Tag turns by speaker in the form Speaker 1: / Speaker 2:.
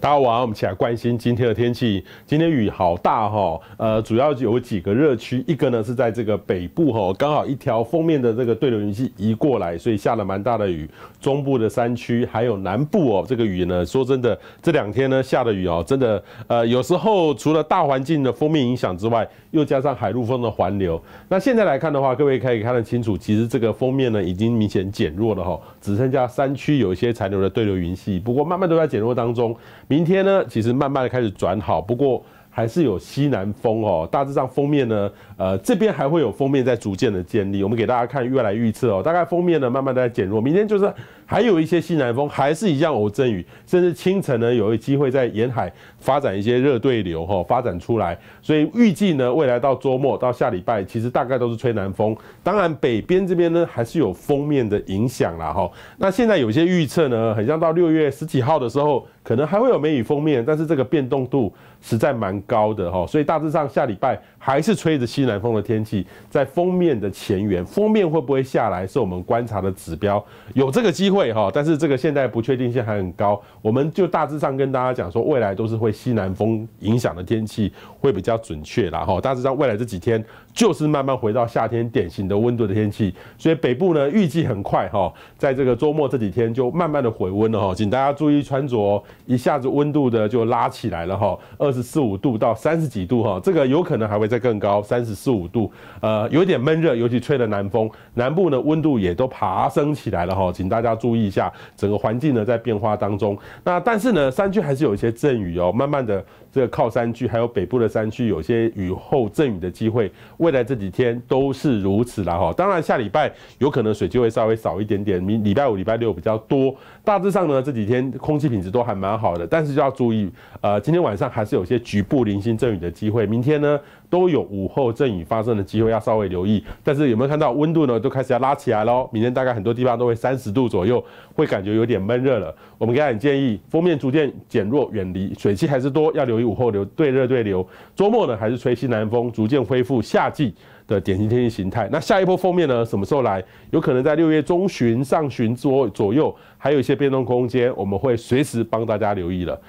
Speaker 1: 大家晚上我们起来关心今天的天气。今天雨好大哈，呃，主要有几个热区，一个呢是在这个北部哈，刚好一条封面的这个对流云系移过来，所以下了蛮大的雨。中部的山区还有南部哦，这个雨呢，说真的，这两天呢下的雨哦，真的，呃，有时候除了大环境的封面影响之外，又加上海陆风的环流。那现在来看的话，各位可以看得清楚，其实这个封面呢已经明显减弱了哈，只剩下山区有一些残留的对流云系，不过慢慢都在减弱当中。明天呢，其实慢慢的开始转好，不过还是有西南风哦。大致上封面呢，呃，这边还会有封面在逐渐的建立。我们给大家看越来预测哦，大概封面呢慢慢的在减弱，明天就是。还有一些西南风，还是一样偶阵雨，甚至清晨呢，有一机会在沿海发展一些热对流哈，发展出来。所以预计呢，未来到周末到下礼拜，其实大概都是吹南风。当然北边这边呢，还是有封面的影响啦哈。那现在有些预测呢，很像到六月十几号的时候，可能还会有梅雨封面，但是这个变动度实在蛮高的哈。所以大致上下礼拜还是吹着西南风的天气，在封面的前缘，封面会不会下来，是我们观察的指标。有这个机会。会哈，但是这个现在不确定性还很高，我们就大致上跟大家讲说，未来都是会西南风影响的天气会比较准确啦哈。大致上未来这几天就是慢慢回到夏天典型的温度的天气，所以北部呢预计很快哈，在这个周末这几天就慢慢的回温了哈，请大家注意穿着，一下子温度的就拉起来了哈，二十四五度到三十几度哈，这个有可能还会再更高，三十四五度，呃，有点闷热，尤其吹了南风，南部呢温度也都爬升起来了哈，请大家注。注意一下，整个环境呢在变化当中。那但是呢，山区还是有一些阵雨哦。慢慢的，这个靠山区还有北部的山区，有些雨后阵雨的机会。未来这几天都是如此啦哈。当然下礼拜有可能水就会稍微少一点点，明礼拜五、礼拜六比较多。大致上呢，这几天空气品质都还蛮好的，但是就要注意，呃，今天晚上还是有些局部零星阵雨的机会。明天呢？都有午后阵雨发生的机会，要稍微留意。但是有没有看到温度呢？都开始要拉起来喽。明天大概很多地方都会三十度左右，会感觉有点闷热了。我们给大家建议，封面逐渐减弱，远离水汽还是多，要留意午后流对热对流。周末呢，还是吹西南风，逐渐恢复夏季的典型天气形态。那下一波封面呢，什么时候来？有可能在六月中旬、上旬左左右，还有一些变动空间，我们会随时帮大家留意了。